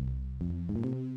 you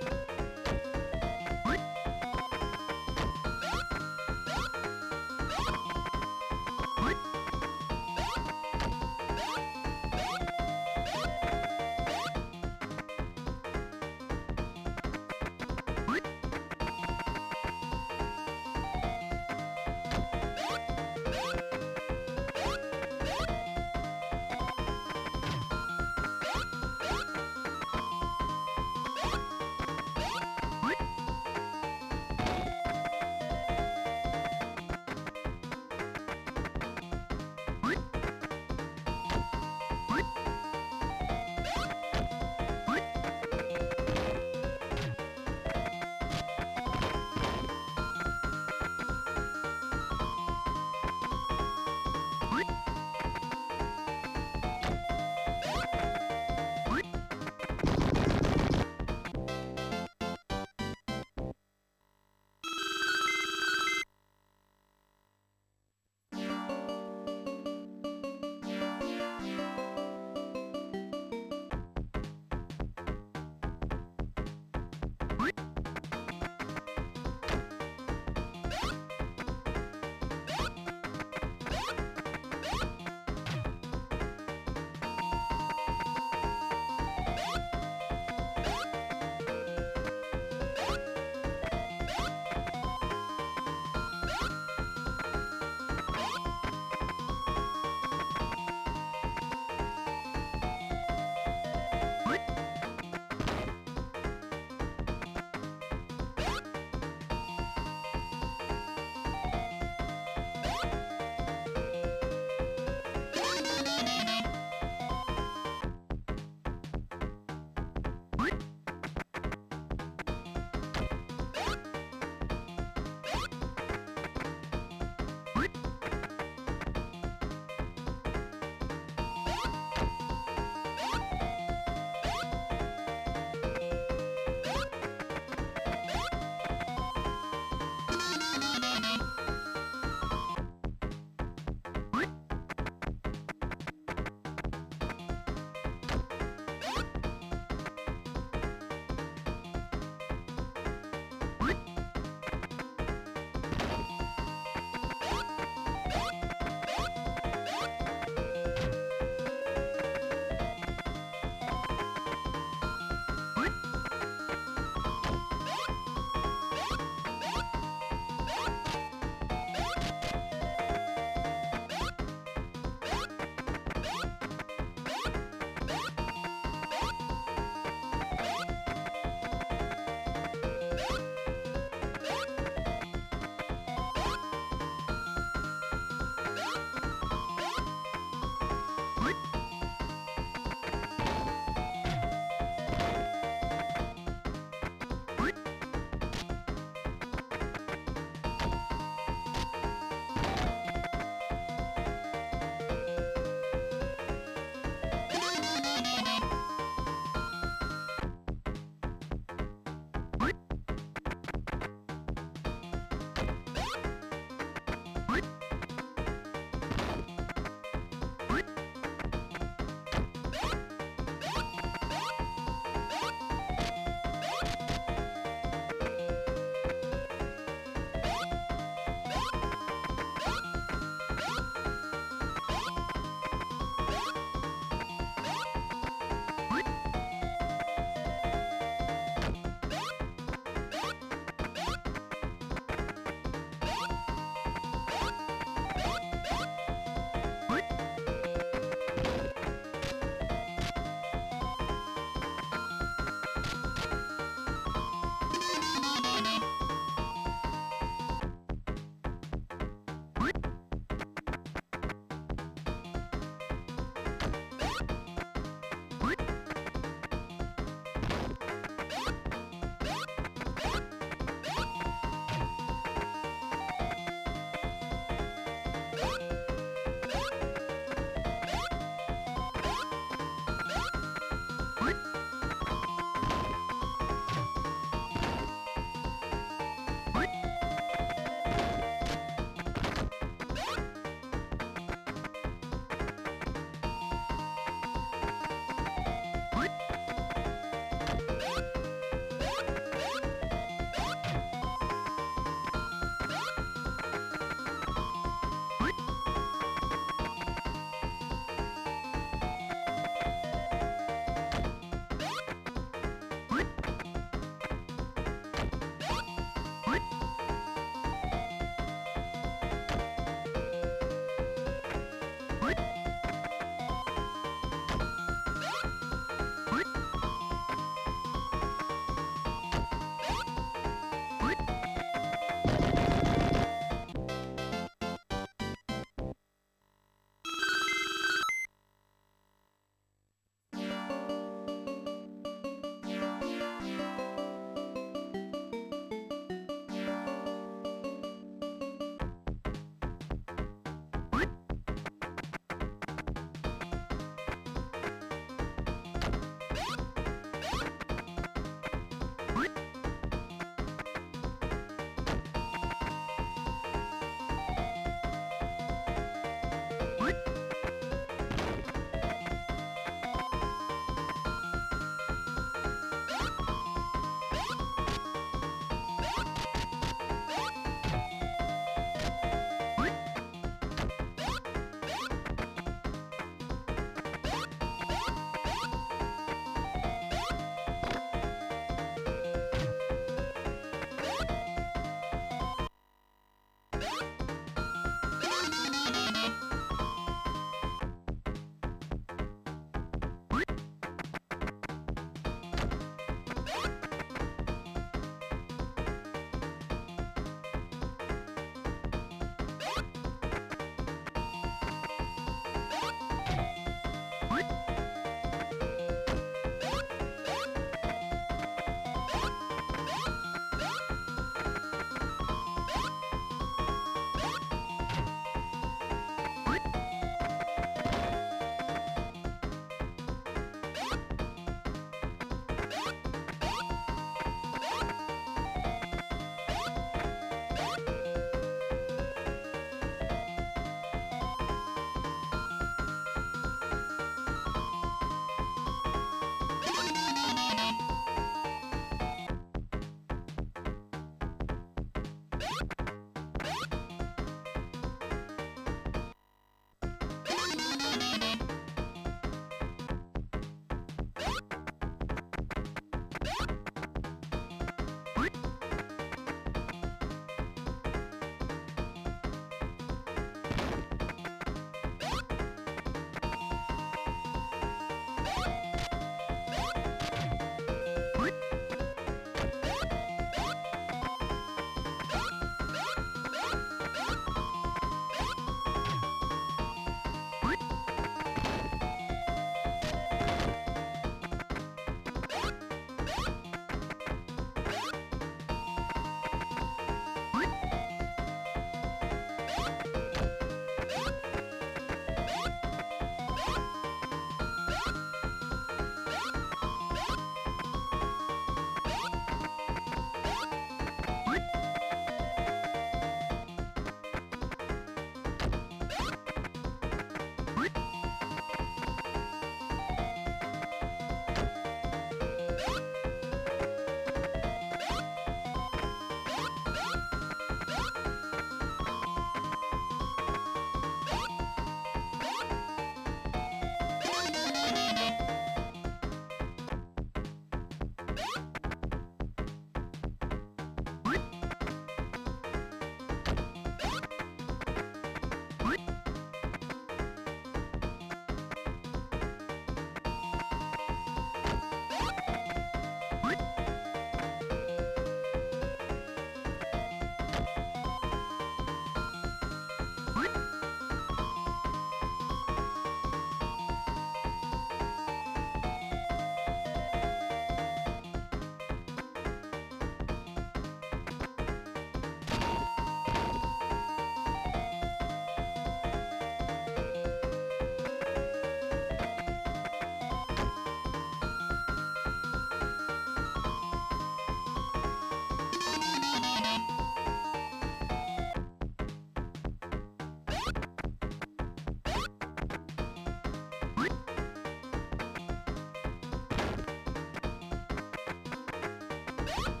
えっ?